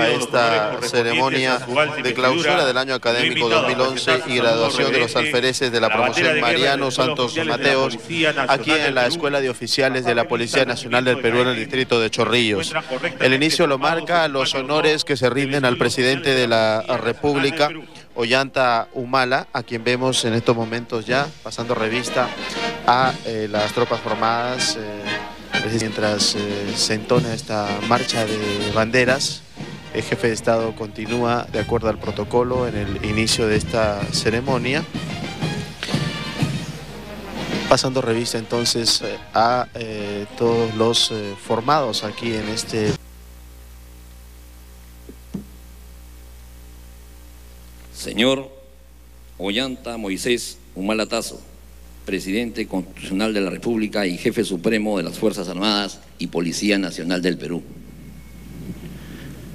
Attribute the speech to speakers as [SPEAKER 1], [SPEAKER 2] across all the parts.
[SPEAKER 1] a esta ceremonia de clausura del año académico 2011 y graduación de los alfereces de la promoción Mariano Santos Mateos, aquí en la Escuela de Oficiales de la Policía Nacional del Perú en el distrito de Chorrillos. El inicio lo marca los honores que se rinden al presidente de la República, Ollanta Humala, a quien vemos en estos momentos ya pasando revista a eh, las tropas formadas eh, mientras eh, se entona esta marcha de banderas. El jefe de Estado continúa de acuerdo al protocolo en el inicio de esta ceremonia. Pasando revista entonces a todos los formados aquí en este
[SPEAKER 2] Señor Ollanta Moisés Humalatazo, presidente constitucional de la República y jefe supremo de las Fuerzas Armadas y Policía Nacional del Perú.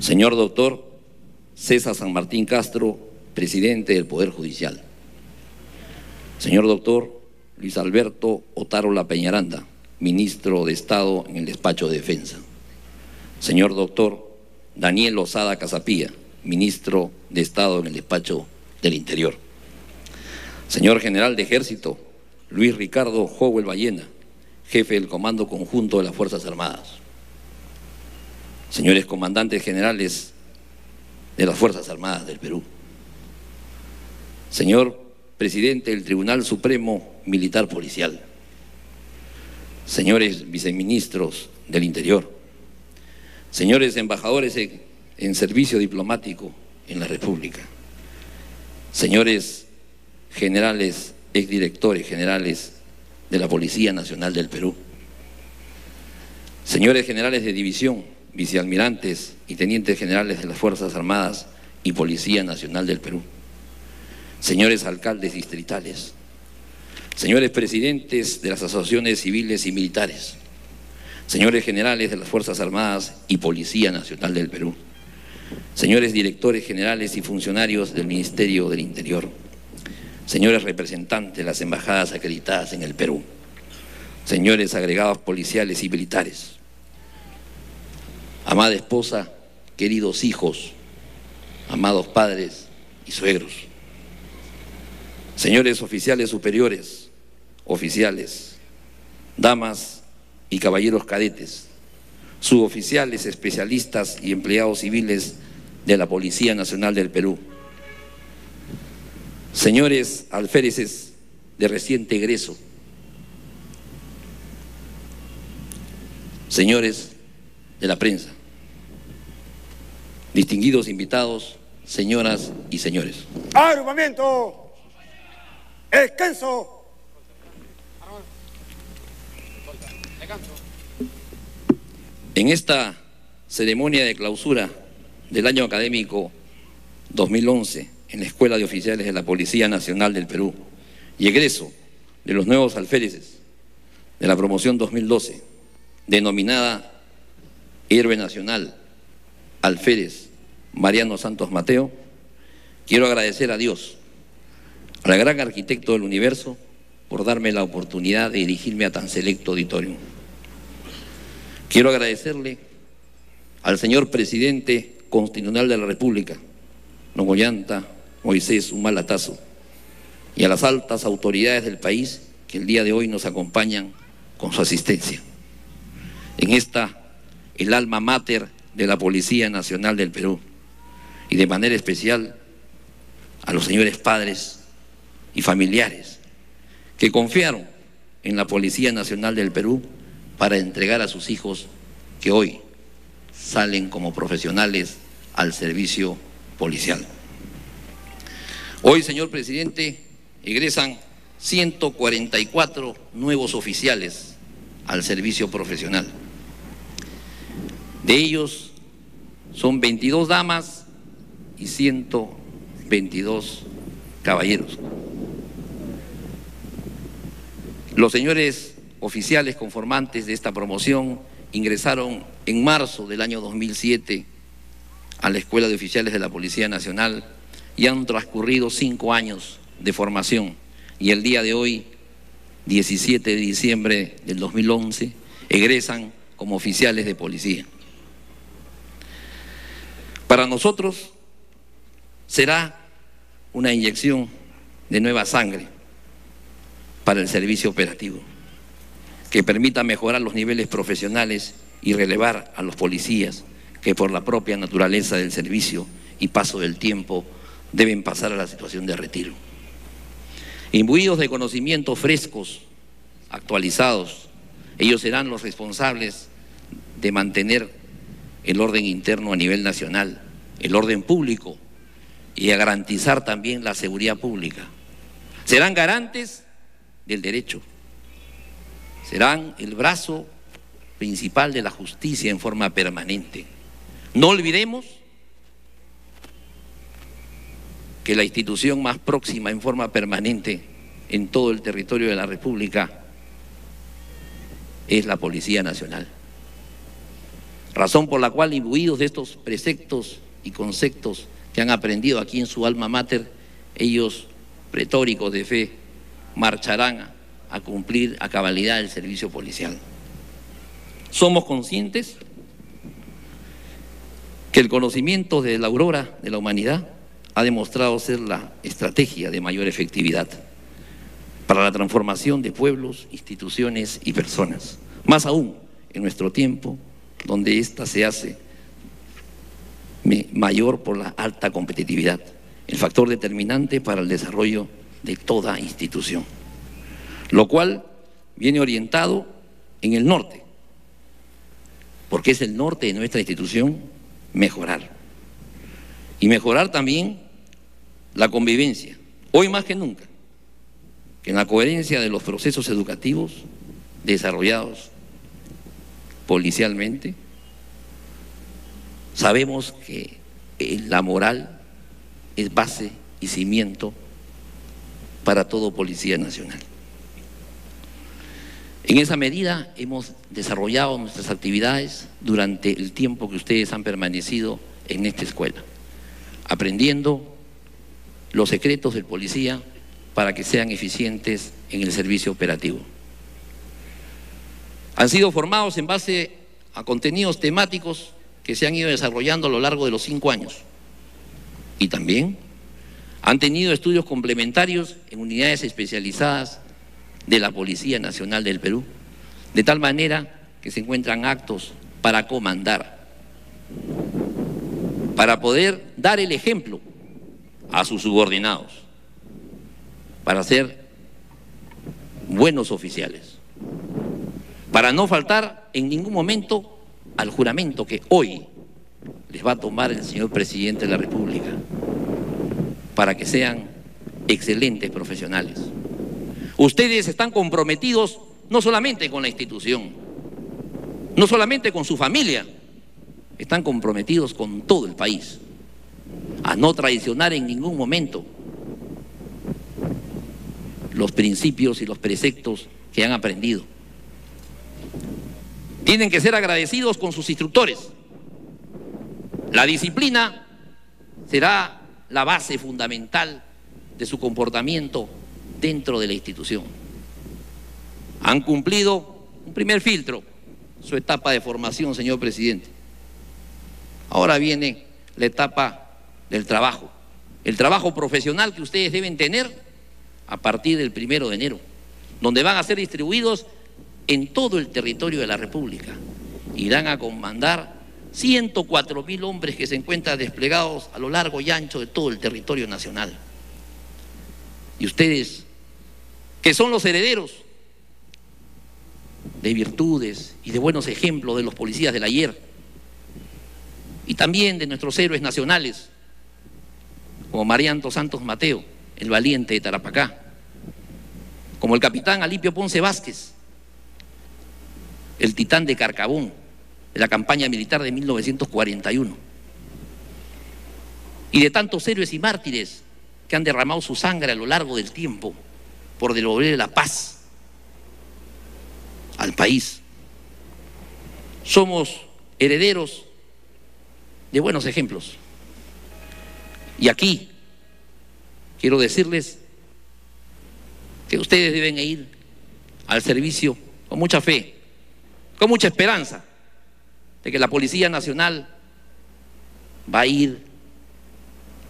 [SPEAKER 2] Señor doctor César San Martín Castro, presidente del Poder Judicial. Señor doctor Luis Alberto Otárola Peñaranda, ministro de Estado en el despacho de Defensa. Señor doctor Daniel Osada Casapía, ministro de Estado en el despacho del Interior. Señor General de Ejército, Luis Ricardo Howell Ballena, jefe del Comando Conjunto de las Fuerzas Armadas. Señores comandantes generales de las Fuerzas Armadas del Perú. Señor presidente del Tribunal Supremo Militar Policial. Señores viceministros del Interior. Señores embajadores en servicio diplomático en la República. Señores generales, exdirectores generales de la Policía Nacional del Perú. Señores generales de división, vicealmirantes y tenientes generales de las Fuerzas Armadas y Policía Nacional del Perú. Señores alcaldes distritales. Señores presidentes de las asociaciones civiles y militares. Señores generales de las Fuerzas Armadas y Policía Nacional del Perú señores directores generales y funcionarios del Ministerio del Interior, señores representantes de las embajadas acreditadas en el Perú, señores agregados policiales y militares, amada esposa, queridos hijos, amados padres y suegros, señores oficiales superiores, oficiales, damas y caballeros cadetes, suboficiales, especialistas y empleados civiles de la Policía Nacional del Perú. Señores alféreces de reciente egreso, señores de la prensa, distinguidos invitados, señoras y señores.
[SPEAKER 3] Agrupamiento, descanso.
[SPEAKER 2] En esta ceremonia de clausura del año académico 2011 en la Escuela de Oficiales de la Policía Nacional del Perú y egreso de los nuevos alféreces de la promoción 2012, denominada Héroe Nacional Alférez Mariano Santos Mateo, quiero agradecer a Dios, al gran arquitecto del universo, por darme la oportunidad de dirigirme a tan selecto auditorio. Quiero agradecerle al señor presidente constitucional de la República, Nogoyanta Moisés Humalatazo, y a las altas autoridades del país que el día de hoy nos acompañan con su asistencia. En esta, el alma mater de la Policía Nacional del Perú, y de manera especial a los señores padres y familiares que confiaron en la Policía Nacional del Perú para entregar a sus hijos que hoy salen como profesionales al servicio policial. Hoy, señor presidente, egresan 144 nuevos oficiales al servicio profesional. De ellos son 22 damas y 122 caballeros. Los señores oficiales conformantes de esta promoción ingresaron en marzo del año 2007 a la Escuela de Oficiales de la Policía Nacional y han transcurrido cinco años de formación y el día de hoy, 17 de diciembre del 2011, egresan como oficiales de policía. Para nosotros será una inyección de nueva sangre para el servicio operativo, que permita mejorar los niveles profesionales y relevar a los policías que por la propia naturaleza del servicio y paso del tiempo deben pasar a la situación de retiro. Imbuidos de conocimientos frescos, actualizados, ellos serán los responsables de mantener el orden interno a nivel nacional, el orden público y a garantizar también la seguridad pública. Serán garantes del derecho, serán el brazo principal de la justicia en forma permanente. No olvidemos que la institución más próxima en forma permanente en todo el territorio de la República es la Policía Nacional. Razón por la cual, imbuidos de estos preceptos y conceptos que han aprendido aquí en su alma mater, ellos, pretóricos de fe, marcharán a cumplir a cabalidad el servicio policial. Somos conscientes que el conocimiento de la aurora de la humanidad ha demostrado ser la estrategia de mayor efectividad para la transformación de pueblos, instituciones y personas. Más aún en nuestro tiempo, donde ésta se hace mayor por la alta competitividad, el factor determinante para el desarrollo de toda institución, lo cual viene orientado en el norte, porque es el norte de nuestra institución mejorar. Y mejorar también la convivencia, hoy más que nunca, en la coherencia de los procesos educativos desarrollados policialmente, sabemos que la moral es base y cimiento para todo policía nacional. En esa medida hemos desarrollado nuestras actividades durante el tiempo que ustedes han permanecido en esta escuela, aprendiendo los secretos del policía para que sean eficientes en el servicio operativo. Han sido formados en base a contenidos temáticos que se han ido desarrollando a lo largo de los cinco años. Y también han tenido estudios complementarios en unidades especializadas de la Policía Nacional del Perú, de tal manera que se encuentran actos para comandar, para poder dar el ejemplo a sus subordinados, para ser buenos oficiales, para no faltar en ningún momento al juramento que hoy les va a tomar el señor presidente de la República, para que sean excelentes profesionales. Ustedes están comprometidos no solamente con la institución, no solamente con su familia, están comprometidos con todo el país a no traicionar en ningún momento los principios y los preceptos que han aprendido. Tienen que ser agradecidos con sus instructores. La disciplina será la base fundamental de su comportamiento dentro de la institución. Han cumplido un primer filtro, su etapa de formación, señor presidente. Ahora viene la etapa del trabajo, el trabajo profesional que ustedes deben tener a partir del primero de enero, donde van a ser distribuidos en todo el territorio de la República. Irán a comandar 104 mil hombres que se encuentran desplegados a lo largo y ancho de todo el territorio nacional. Y ustedes, que son los herederos de virtudes y de buenos ejemplos de los policías del ayer, y también de nuestros héroes nacionales, como Marianto Santos Mateo, el valiente de Tarapacá, como el capitán Alipio Ponce Vázquez, el titán de Carcabón, de la campaña militar de 1941, y de tantos héroes y mártires que han derramado su sangre a lo largo del tiempo por devolver la paz al país. Somos herederos de buenos ejemplos. Y aquí quiero decirles que ustedes deben ir al servicio con mucha fe, con mucha esperanza de que la Policía Nacional va a ir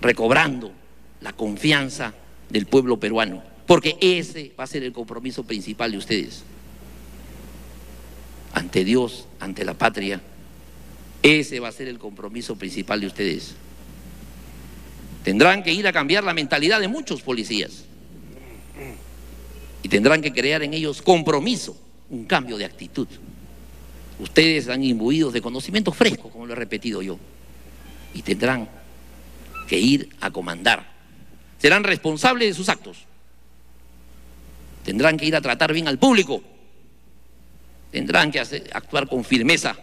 [SPEAKER 2] recobrando la confianza del pueblo peruano, porque ese va a ser el compromiso principal de ustedes. Ante Dios, ante la patria, ese va a ser el compromiso principal de ustedes. Tendrán que ir a cambiar la mentalidad de muchos policías y tendrán que crear en ellos compromiso, un cambio de actitud. Ustedes han imbuidos de conocimiento fresco, como lo he repetido yo, y tendrán que ir a comandar. Serán responsables de sus actos. Tendrán que ir a tratar bien al público. Tendrán que actuar con firmeza,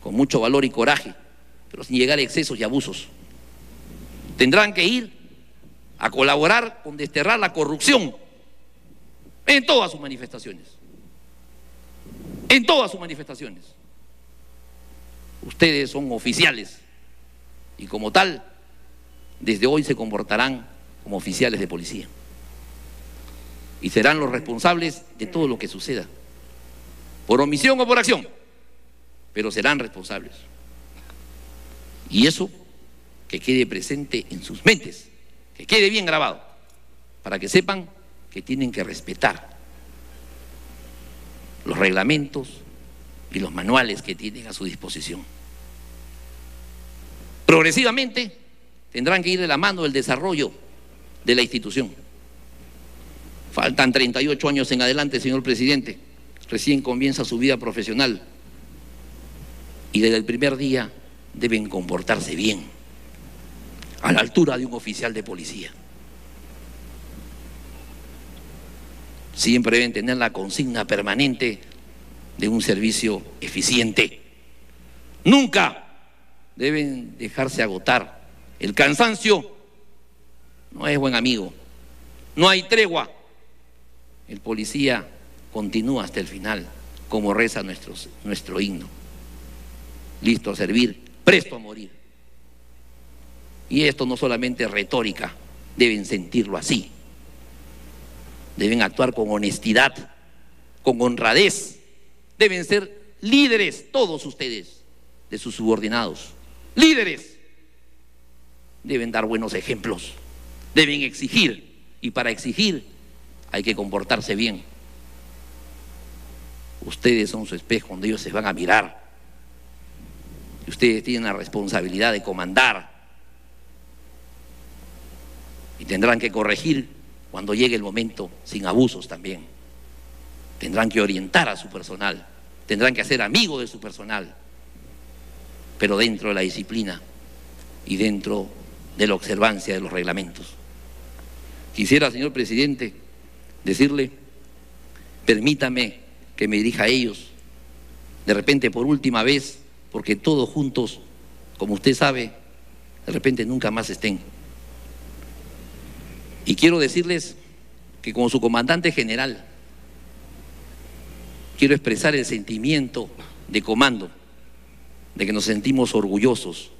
[SPEAKER 2] con mucho valor y coraje, pero sin llegar a excesos y abusos. Tendrán que ir a colaborar con desterrar la corrupción en todas sus manifestaciones. En todas sus manifestaciones. Ustedes son oficiales y como tal, desde hoy se comportarán como oficiales de policía. Y serán los responsables de todo lo que suceda, por omisión o por acción, pero serán responsables. Y eso que quede presente en sus mentes, que quede bien grabado, para que sepan que tienen que respetar los reglamentos y los manuales que tienen a su disposición. Progresivamente tendrán que ir de la mano del desarrollo de la institución. Faltan 38 años en adelante, señor presidente. Recién comienza su vida profesional. Y desde el primer día deben comportarse bien, a la altura de un oficial de policía. Siempre deben tener la consigna permanente de un servicio eficiente. Nunca deben dejarse agotar. El cansancio no es buen amigo. No hay tregua. El policía continúa hasta el final, como reza nuestro himno. Listo a servir, presto a morir. Y esto no solamente es retórica, deben sentirlo así deben actuar con honestidad, con honradez. Deben ser líderes todos ustedes de sus subordinados. Líderes. Deben dar buenos ejemplos. Deben exigir. Y para exigir hay que comportarse bien. Ustedes son su espejo donde ellos se van a mirar. Ustedes tienen la responsabilidad de comandar. Y tendrán que corregir cuando llegue el momento, sin abusos también. Tendrán que orientar a su personal, tendrán que hacer amigos de su personal, pero dentro de la disciplina y dentro de la observancia de los reglamentos. Quisiera, señor presidente, decirle, permítame que me dirija a ellos, de repente por última vez, porque todos juntos, como usted sabe, de repente nunca más estén. Y quiero decirles que como su comandante general, quiero expresar el sentimiento de comando, de que nos sentimos orgullosos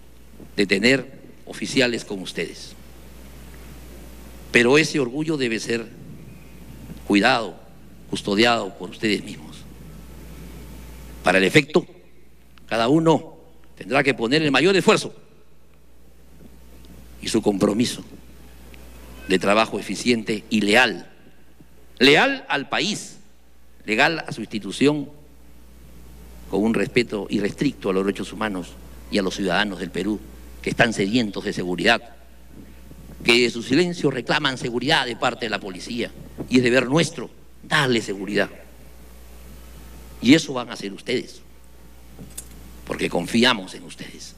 [SPEAKER 2] de tener oficiales como ustedes. Pero ese orgullo debe ser cuidado, custodiado por ustedes mismos. Para el efecto, cada uno tendrá que poner el mayor esfuerzo y su compromiso de trabajo eficiente y leal. Leal al país, legal a su institución, con un respeto irrestricto a los derechos humanos y a los ciudadanos del Perú, que están sedientos de seguridad, que de su silencio reclaman seguridad de parte de la policía, y es deber nuestro darle seguridad. Y eso van a hacer ustedes, porque confiamos en ustedes.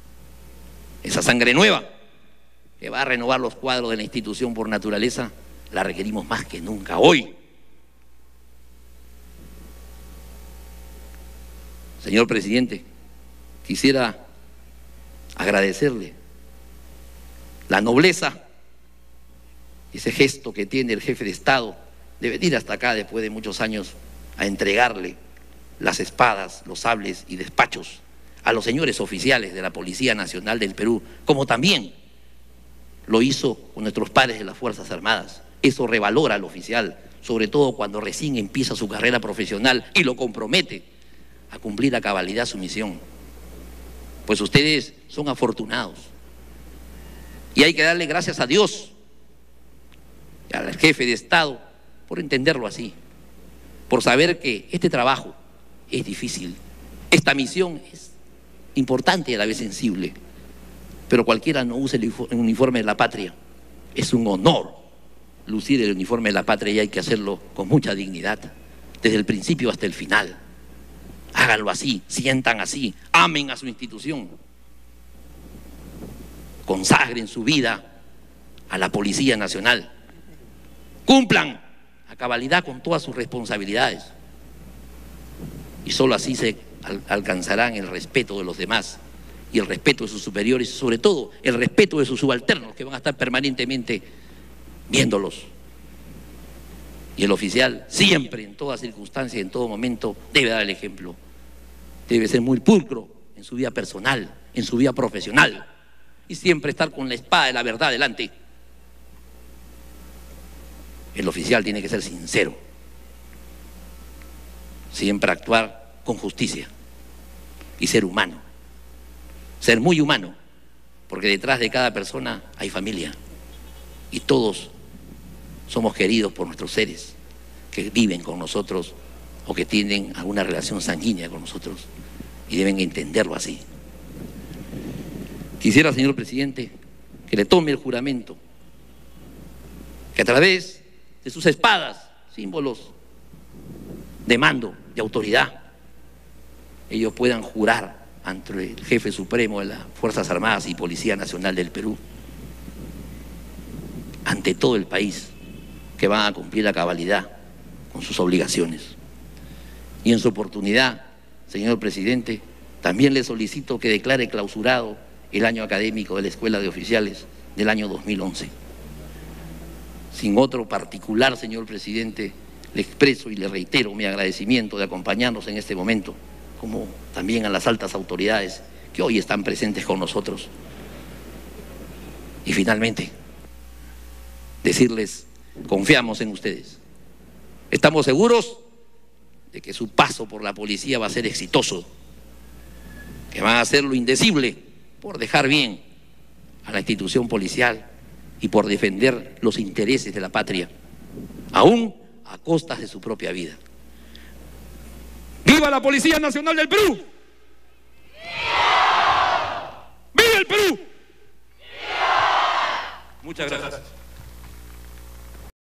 [SPEAKER 2] Esa sangre nueva que va a renovar los cuadros de la institución por naturaleza, la requerimos más que nunca hoy. Señor presidente, quisiera agradecerle la nobleza, ese gesto que tiene el jefe de Estado de venir hasta acá después de muchos años a entregarle las espadas, los sables y despachos a los señores oficiales de la Policía Nacional del Perú, como también lo hizo con nuestros padres de las Fuerzas Armadas. Eso revalora al oficial, sobre todo cuando recién empieza su carrera profesional y lo compromete a cumplir a cabalidad su misión. Pues ustedes son afortunados. Y hay que darle gracias a Dios y al jefe de Estado por entenderlo así, por saber que este trabajo es difícil, esta misión es importante y a la vez sensible, pero cualquiera no use el uniforme de la patria. Es un honor lucir el uniforme de la patria y hay que hacerlo con mucha dignidad, desde el principio hasta el final. Háganlo así, sientan así, amen a su institución, consagren su vida a la Policía Nacional, cumplan a cabalidad con todas sus responsabilidades y solo así se alcanzarán el respeto de los demás y el respeto de sus superiores sobre todo el respeto de sus subalternos que van a estar permanentemente viéndolos. Y el oficial siempre, en toda circunstancia, en todo momento, debe dar el ejemplo. Debe ser muy pulcro en su vida personal, en su vida profesional y siempre estar con la espada de la verdad delante. El oficial tiene que ser sincero, siempre actuar con justicia y ser humano, ser muy humano, porque detrás de cada persona hay familia y todos somos queridos por nuestros seres que viven con nosotros o que tienen alguna relación sanguínea con nosotros y deben entenderlo así. Quisiera, señor presidente, que le tome el juramento, que a través de sus espadas, símbolos de mando, de autoridad, ellos puedan jurar ante el jefe supremo de las Fuerzas Armadas y Policía Nacional del Perú, ante todo el país, que van a cumplir la cabalidad con sus obligaciones. Y en su oportunidad, señor presidente, también le solicito que declare clausurado el año académico de la Escuela de Oficiales del año 2011. Sin otro particular, señor presidente, le expreso y le reitero mi agradecimiento de acompañarnos en este momento, como también a las altas autoridades que hoy están presentes con nosotros. Y finalmente, decirles, confiamos en ustedes. Estamos seguros de que su paso por la policía va a ser exitoso, que van a hacer lo indecible por dejar bien a la institución policial y por defender los intereses de la patria, aún a costas de su propia vida. ¡Viva la Policía Nacional del Perú! ¡Viva, el Perú! Muchas gracias.